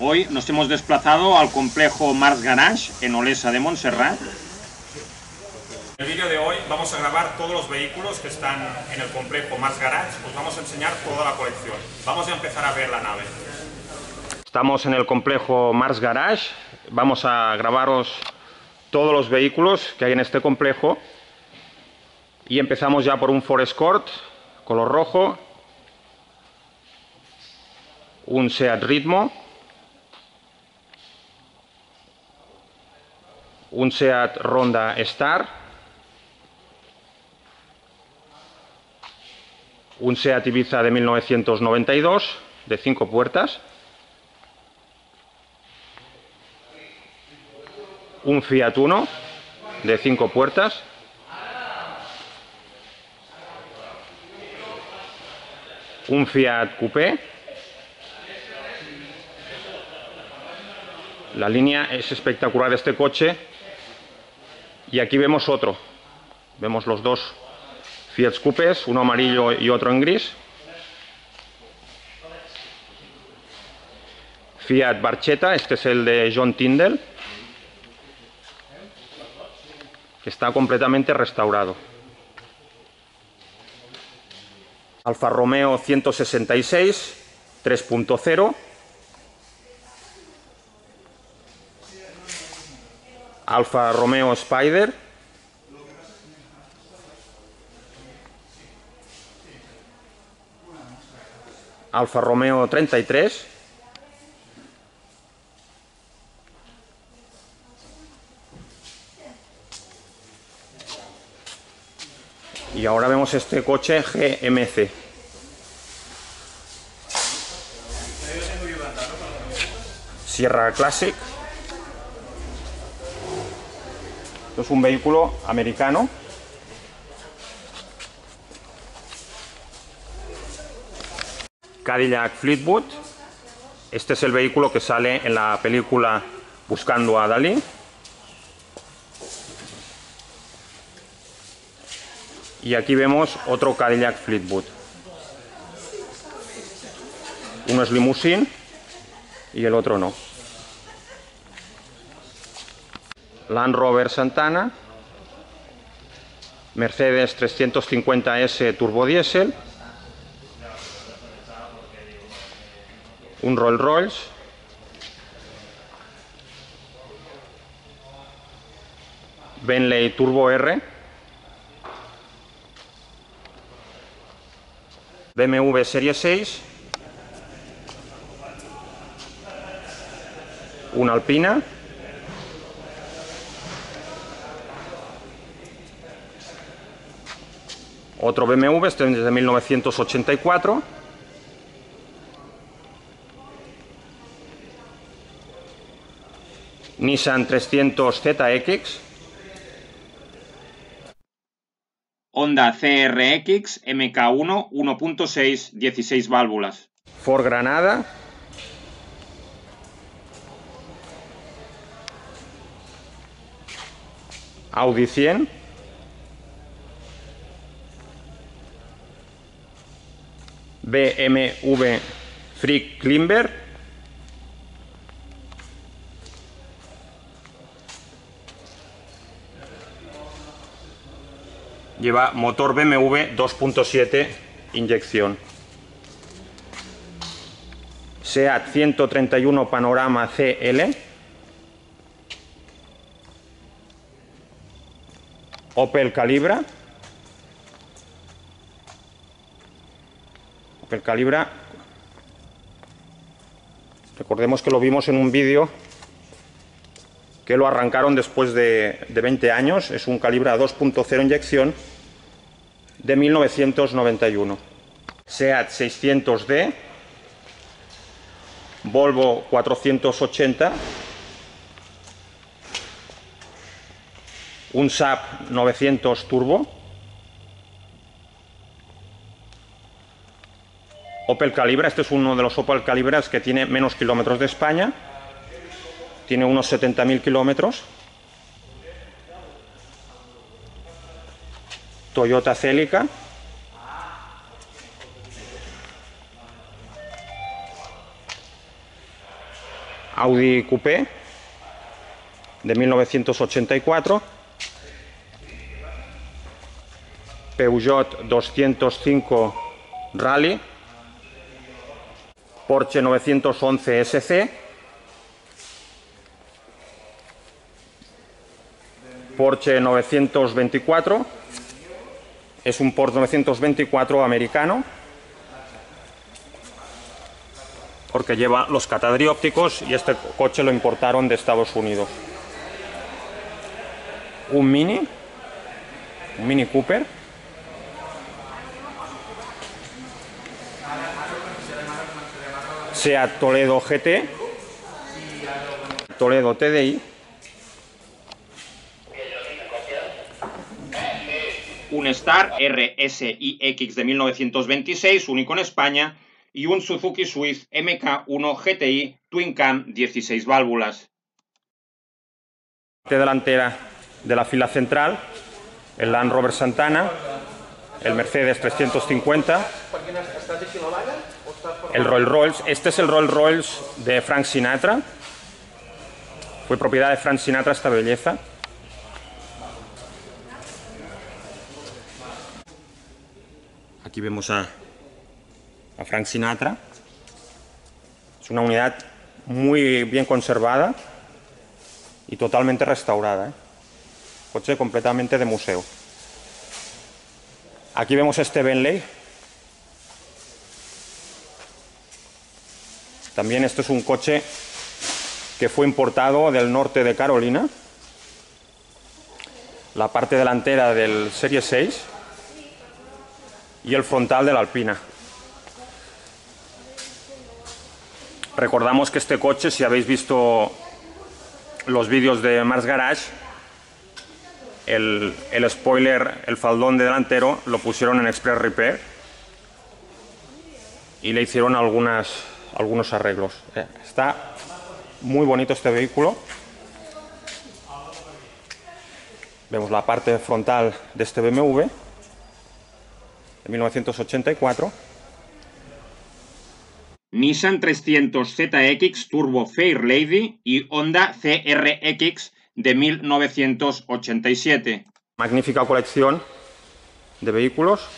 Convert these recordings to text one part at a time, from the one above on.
Hoy nos hemos desplazado al complejo Mars Garage en Olesa de Montserrat. En el vídeo de hoy vamos a grabar todos los vehículos que están en el complejo Mars Garage. Os vamos a enseñar toda la colección. Vamos a empezar a ver la nave. Estamos en el complejo Mars Garage. Vamos a grabaros todos los vehículos que hay en este complejo. Y empezamos ya por un Ford Escort, color rojo. Un Seat Ritmo. Un Seat Ronda Star. Un Seat Ibiza de 1992, de 5 puertas. Un Fiat Uno, de 5 puertas. Un Fiat Coupé. La línea es espectacular de este coche. Y aquí vemos otro. Vemos los dos Fiat Coupés, uno amarillo y otro en gris. Fiat Barchetta, este es el de John Tyndall, que está completamente restaurado. Alfa Romeo 166 3.0 Alfa Romeo Spider. Alfa Romeo 33 y ahora vemos este coche GMC Sierra Classic Esto es un vehículo americano Cadillac Fleetwood. Este es el vehículo que sale en la película Buscando a Dalí. Y aquí vemos otro Cadillac Fleetwood. Uno es limousine y el otro no. Land Rover Santana. Mercedes 350S Turbo Diesel. un Rolls Royce, Bentley Turbo R, BMW Serie 6, una Alpina, otro BMW, este es de 1984, Nissan 300 ZX, Honda CRX MK1 1.6 16 válvulas, Ford Granada, Audi 100, BMW Klimber, lleva motor BMW 2.7 inyección. SEAT 131 Panorama CL. Opel Calibra. Opel Calibra. Recordemos que lo vimos en un vídeo que lo arrancaron después de, de 20 años. Es un Calibra 2.0 inyección de 1991. SEAT 600D, Volvo 480, un SAP 900 Turbo, Opel Calibra, este es uno de los Opel Calibras que tiene menos kilómetros de España, tiene unos 70.000 kilómetros, Toyota Celica. Audi Coupé de 1984, Peugeot 205 Rally, Porsche 911 SC, Porsche 924, es un Porsche 924 americano, porque lleva los catadriópticos y este coche lo importaron de Estados Unidos. Un Mini, un Mini Cooper. Seat Toledo GT, Toledo TDI, un Star RSIX de 1926, único en España, y un Suzuki Swift MK1 GTI Twin Cam 16 válvulas. Parte delantera de la fila central, el Land Rover Santana, el Mercedes 350, el Rolls Royce. Este es el Rolls Royce de Frank Sinatra. Fue propiedad de Frank Sinatra esta belleza. Aquí vemos a, a Frank Sinatra. Es una unidad muy bien conservada y totalmente restaurada. ¿eh? Coche completamente de museo. Aquí vemos este Bentley. También esto es un coche que fue importado del norte de Carolina. La parte delantera del Serie 6 y el frontal de la Alpina. Recordamos que este coche, si habéis visto los vídeos de Mars Garage, el, spoiler, el faldón de delantero, lo pusieron en Express Repair y le hicieron algunas, algunos arreglos. Eh, está muy bonito este vehículo. Vemos la parte frontal de este BMW de 1984. Nissan 300 ZX Turbo Fair Lady y Honda CRX de 1987. Magnífica colección de vehículos.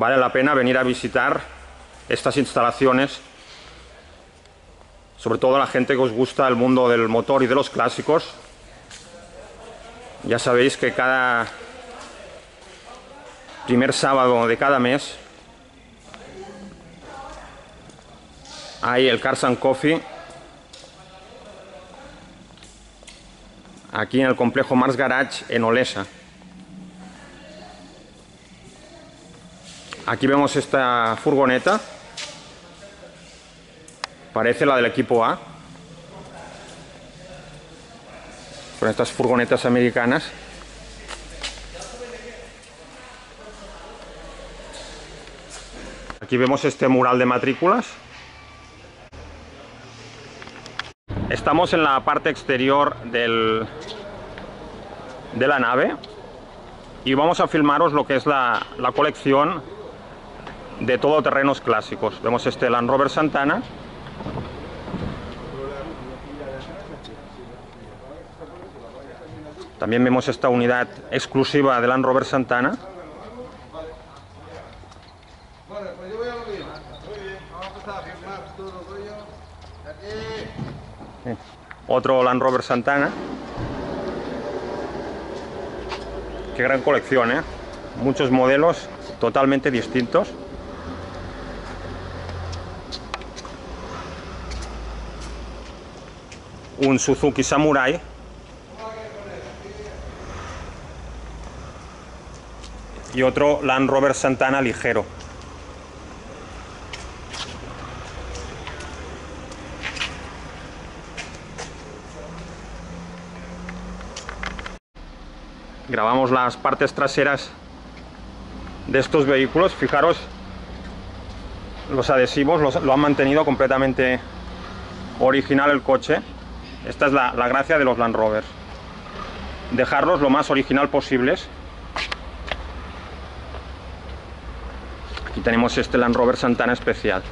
Vale la pena venir a visitar estas instalaciones, sobre todo a la gente que os gusta el mundo del motor y de los clásicos. Ya sabéis que cada primer sábado de cada mes hay el Cars and Coffee aquí en el complejo Mars Garage en Olesa. Aquí vemos esta furgoneta. Parece la del equipo A. Con estas furgonetas americanas. Aquí vemos este mural de matrículas. Estamos en la parte exterior del, de la nave y vamos a filmaros lo que es la, la colección de todoterrenos clásicos. Vemos este Land Rover Santana. También vemos esta unidad exclusiva de Land Rover Santana. Otro Land Rover Santana. Qué gran colección, ¿eh? Muchos modelos totalmente distintos. Un Suzuki Samurai. Y otro Land Rover Santana ligero. grabamos las partes traseras de estos vehículos fijaros los adhesivos los, lo han mantenido completamente original el coche esta es la, gracia de los Land Rovers dejarlos lo más original posibles Aquí tenemos este Land Rover Santana especial.